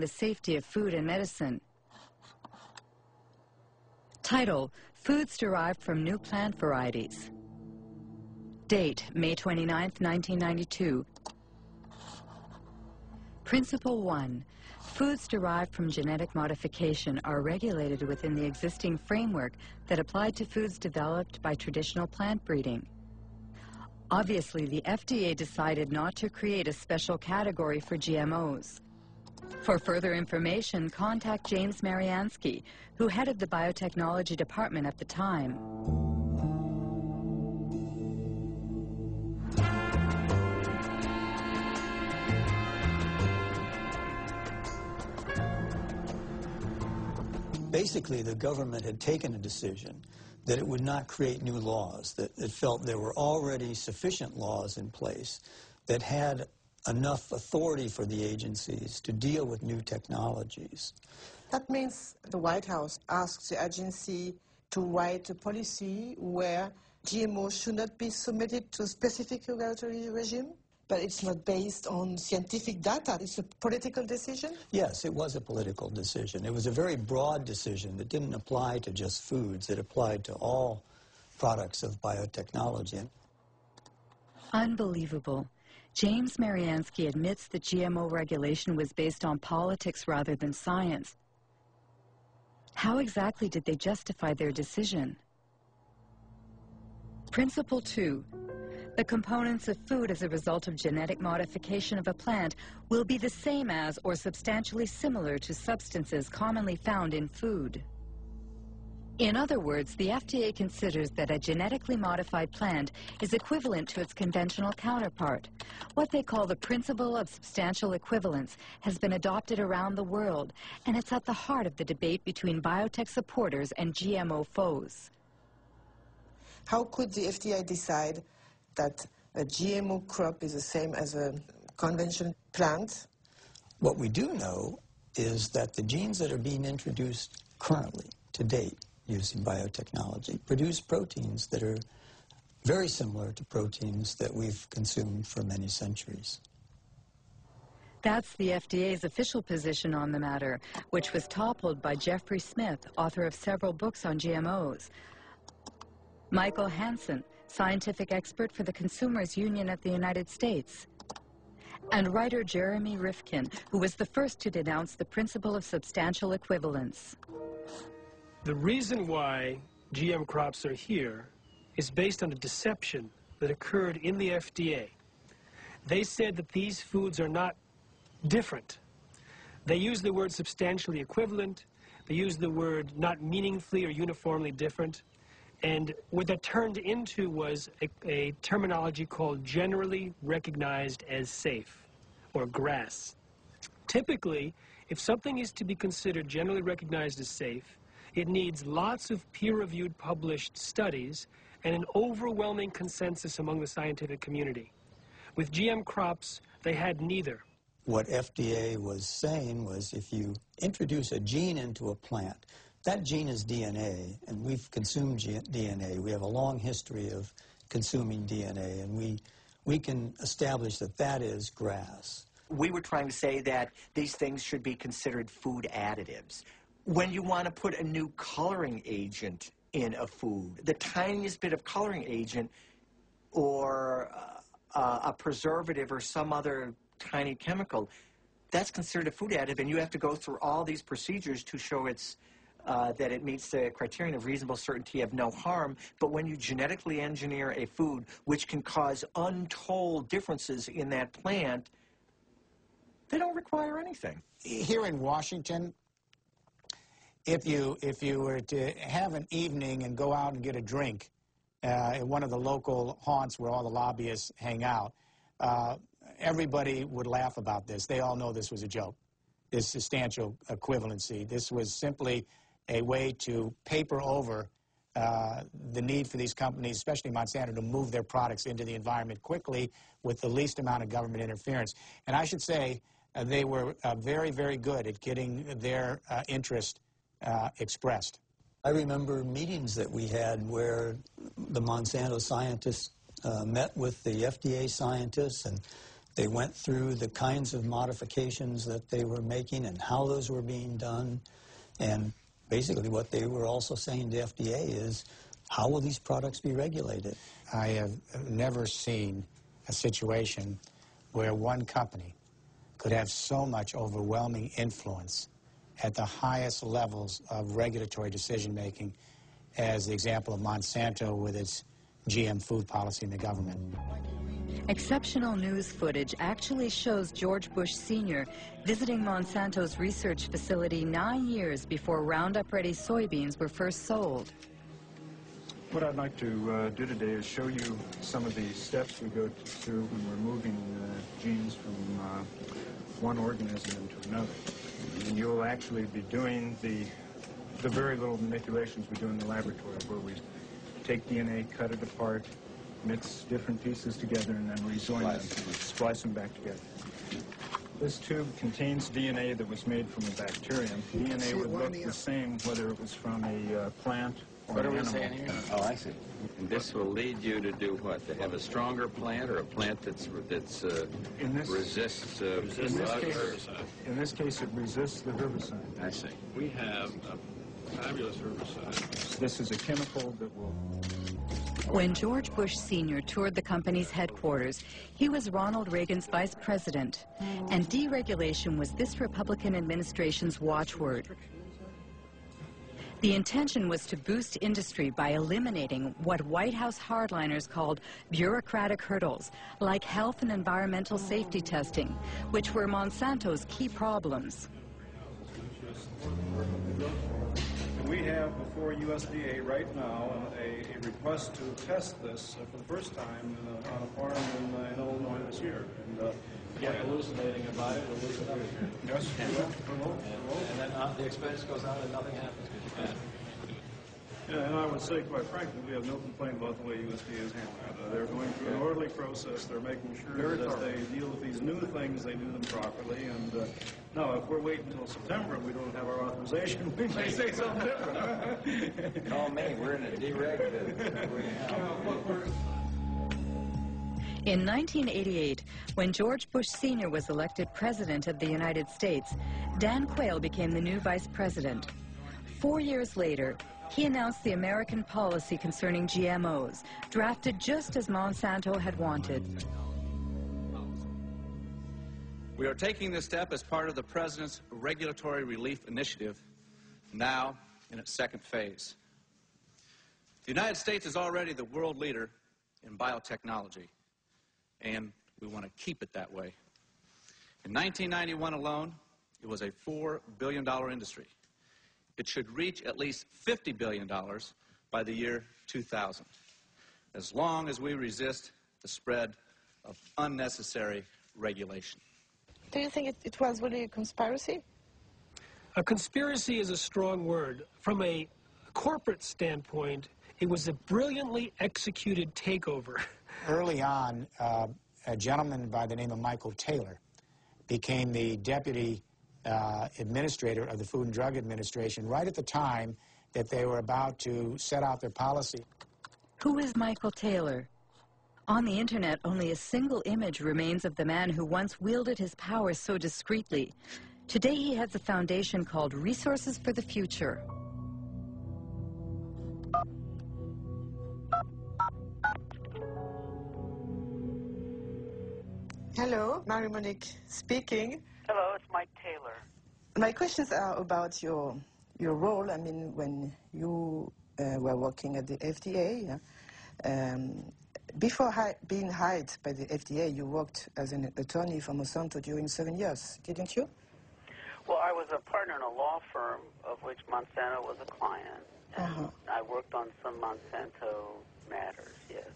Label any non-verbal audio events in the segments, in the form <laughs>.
the safety of food and medicine. Title, Foods Derived from New Plant Varieties. Date, May 29, 1992. Principle 1. Foods derived from genetic modification are regulated within the existing framework that applied to foods developed by traditional plant breeding. Obviously, the FDA decided not to create a special category for GMOs. For further information, contact James Maryanski, who headed the biotechnology department at the time. Basically, the government had taken a decision that it would not create new laws, that it felt there were already sufficient laws in place that had enough authority for the agencies to deal with new technologies. That means the White House asks the agency to write a policy where GMO should not be submitted to a specific regulatory regime? But it's not based on scientific data. It's a political decision? Yes, it was a political decision. It was a very broad decision that didn't apply to just foods. It applied to all products of biotechnology. Unbelievable. James Maryanski admits that GMO regulation was based on politics rather than science. How exactly did they justify their decision? Principle 2. The components of food as a result of genetic modification of a plant will be the same as or substantially similar to substances commonly found in food. In other words, the FDA considers that a genetically modified plant is equivalent to its conventional counterpart. What they call the principle of substantial equivalence has been adopted around the world, and it's at the heart of the debate between biotech supporters and GMO foes. How could the FDA decide that a GMO crop is the same as a conventional plant? What we do know is that the genes that are being introduced currently, to date, using biotechnology, produce proteins that are very similar to proteins that we've consumed for many centuries. That's the FDA's official position on the matter, which was toppled by Jeffrey Smith, author of several books on GMOs. Michael Hansen, scientific expert for the Consumers Union of the United States. And writer Jeremy Rifkin, who was the first to denounce the principle of substantial equivalence. The reason why GM crops are here is based on a deception that occurred in the FDA. They said that these foods are not different. They use the word substantially equivalent. They use the word not meaningfully or uniformly different. And what that turned into was a, a, terminology called generally recognized as safe, or GRAS. Typically, if something is to be considered generally recognized as safe, it needs lots of peer-reviewed published studies and an overwhelming consensus among the scientific community. With GM crops, they had neither. What FDA was saying was if you introduce a gene into a plant, that gene is DNA, and we've consumed DNA. We have a long history of consuming DNA, and we, we can establish that that is GRAS. We were trying to say that these things should be considered food additives. When you want to put a new coloring agent in a food, the tiniest bit of coloring agent or uh, a preservative or some other tiny chemical, that's considered a food additive, and you have to go through all these procedures to show it's uh, that it meets the criterion of reasonable certainty of no harm. But when you genetically engineer a food which can cause untold differences in that plant, they don't require anything. Here in Washington, if you if you were to have an evening and go out and get a drink uh, at one of the local haunts where all the lobbyists hang out, uh, everybody would laugh about this. They all know this was a joke, this substantial equivalency. This was simply a way to paper over uh, the need for these companies, especially Monsanto, to move their products into the environment quickly with the least amount of government interference. And I should say uh, they were uh, very, very good at getting their uh, interest uh, expressed. I remember meetings that we had where the Monsanto scientists uh, met with the FDA scientists and They went through the kinds of modifications that they were making and how those were being done. And basically what they were also saying to FDA is, how will these products be regulated? I have never seen a situation where one company could have so much overwhelming influence at the highest levels of regulatory decision making as the example of Monsanto with its GM food policy in the government. Exceptional news footage actually shows George Bush Sr. visiting Monsanto's research facility nine years before Roundup Ready soybeans were first sold. What I'd like to uh, do today is show you some of the steps we go through when we're moving uh, genes from uh, one organism into another. And you'll actually be doing the, the very little manipulations we do in the laboratory where we take DNA, cut it apart, mix different pieces together, and then rejoin them, splice them back together. This tube contains DNA that was made from a bacterium. DNA would look the same whether it was from a uh, plant or What an are we animal. saying here? Oh, I see. And this will lead you to do what? To have a stronger plant or a plant that's that's uh, In this- resists uh, In this, bugs? case, in this case, it resists the herbicide. I see. We have a fabulous herbicide. This is a chemical that will When George Bush Sr. toured the company's headquarters, he was Ronald Reagan's vice president, and deregulation was this Republican administration's watchword. The intention was to boost industry by eliminating what White House hardliners called bureaucratic hurdles, like health and environmental safety testing, which were Monsanto's key problems. We have before USDA right now a, a request to test this uh, for the first time in a, on a farm in, uh, in Illinois this year. And uh, Get hallucinating about it, we'll lose it every year. yes, we will, we will, we will. And then uh, the expense goes out and nothing happens because you Yeah, and I would say, quite frankly, we have no complaint about the way USDA is handling it. Uh, they're going through an orderly process. They're making sure that as they deal with these new things, they do them properly. And uh, now, if we're waiting until September and we don't have our authorization, we may say something different. Call me. We're in a dereg business. In 1988, when George Bush Sr. was elected President of the United States, Dan Quayle became the new Vice President. Four years later, he announced the American policy concerning GMOs, drafted just as Monsanto had wanted. We are taking this step as part of the President's Regulatory Relief Initiative, now in its second phase. The United States is already the world leader in biotechnology, and we want to keep it that way. In 1991 alone, it was a $4 billion industry. It should reach at least $50 billion by the year 2000, as long as we resist the spread of unnecessary regulation. Do you think it, it was really a conspiracy? A conspiracy is a strong word. From a corporate standpoint, it was a brilliantly executed takeover. <laughs> Early on, uh, a gentleman by the name of Michael Taylor became the deputy uh, administrator of the Food and Drug Administration right at the time that they were about to set out their policy. Who is Michael Taylor? On the internet, only a single image remains of the man who once wielded his power so discreetly. Today he heads a foundation called Resources for the Future. Hello, Marie-Monique speaking. Mike Taylor. My questions are about your your role. I mean, when you uh, were working at the FDA, yeah, um, before hi- being hired by the FDA, you worked as an attorney for Monsanto during seven years, didn't you? Well, I was a partner in a law firm of which Monsanto was a client. And Uh-huh. I worked on some Monsanto matters, yes.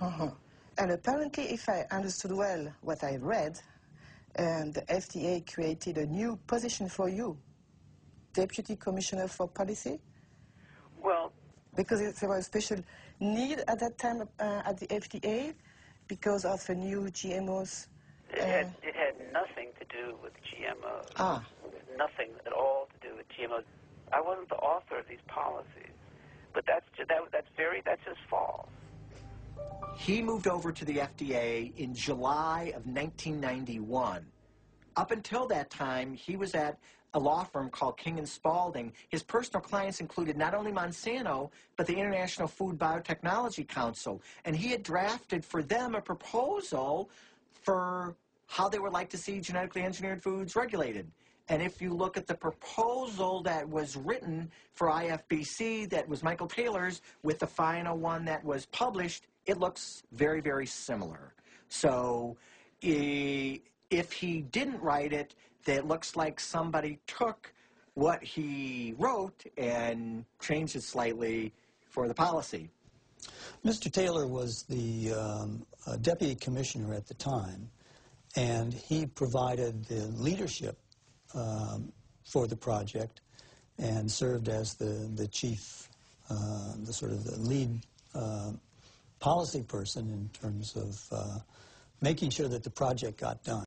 Uh-huh. And apparently, if I understood well what I read, and the FDA created a new position for you, Deputy Commissioner for Policy, Well, because it, there was a special need at that time uh, at the FDA because of the new GMOs. it, had, it had nothing to do with GMOs. Ah. Nothing at all to do with GMOs. I wasn't the author of these policies. But that's, that, that's very, that's just false. He moved over to the FDA in July of 1991. Up until that time, he was at a law firm called King and Spalding. His personal clients included not only Monsanto, but the International Food Biotechnology Council. And he had drafted for them a proposal for how they would like to see genetically engineered foods regulated. And if you look at the proposal that was written for IFBC, that was Michael Taylor's, with the final one that was published, it looks very, very similar. So eh, if he didn't write it, it looks like somebody took what he wrote and changed it slightly for the policy. Mr. Taylor was the um, uh, deputy commissioner at the time, and he provided the leadership um, for the project and served as the, the chief, uh, the sort of the lead uh, policy person in terms of uh, making sure that the project got done.